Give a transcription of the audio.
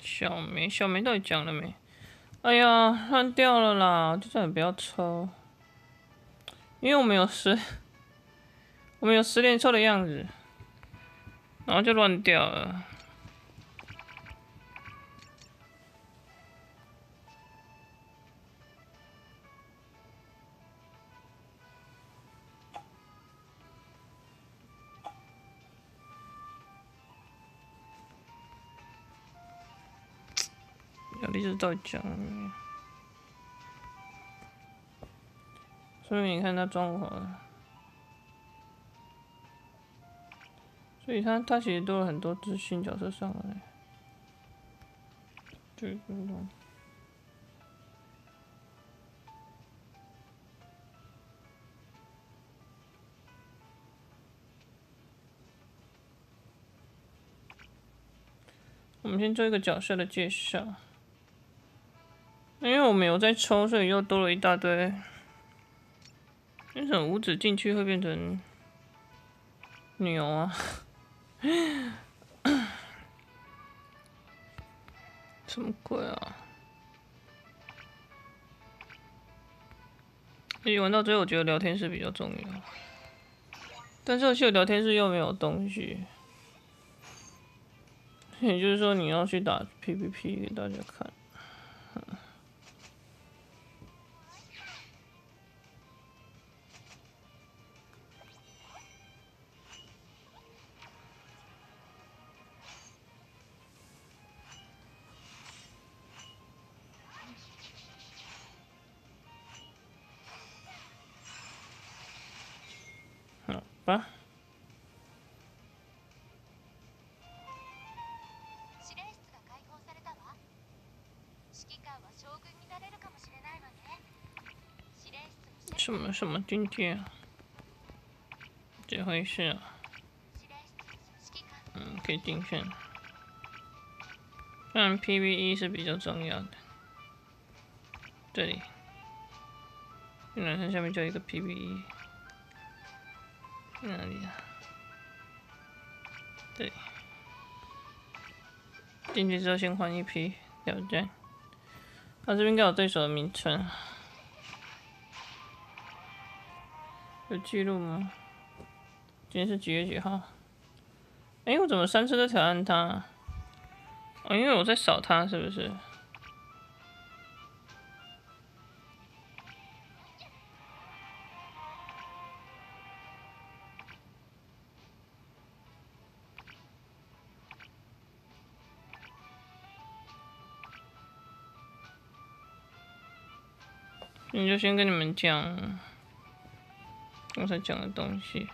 小梅，小梅到底讲了没？哎呀，乱掉了啦！就叫你不要抽，因为我们有十，我们有十连抽的样子，然后就乱掉了。压力是到讲了？所以你看他装潢了，所以他他其实多了很多自信角色上来，对，对对。我们先做一个角色的介绍。因为我没有在抽，所以又多了一大堆。为什么五指进去会变成牛啊？什么鬼啊？所以玩到最后，我觉得聊天室比较重要。但这游戏聊天室又没有东西，也就是说你要去打 PVP 给大家看。吧。什么什么境界？这回事啊？嗯，可以进去。当然，PVE 是比较重要的。这里，男生下面就一个 PVE。哪里啊？对，进去之后先换一批挑战。他这边该有对手的名称，有记录吗？今天是几月几号？哎，我怎么三次都挑战他？哦，因为我在扫他，是不是？你就先跟你们讲我才讲的东西。